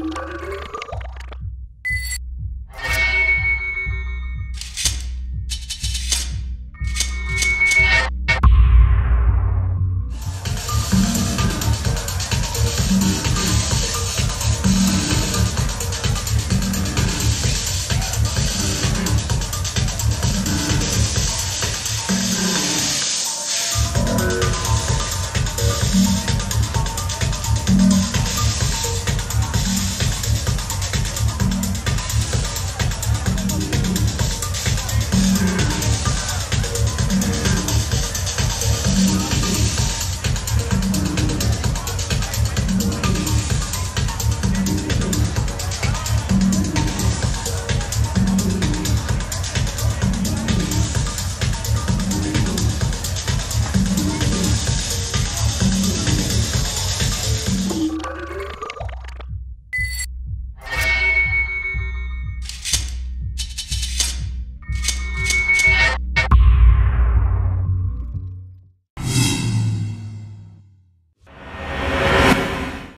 Bye.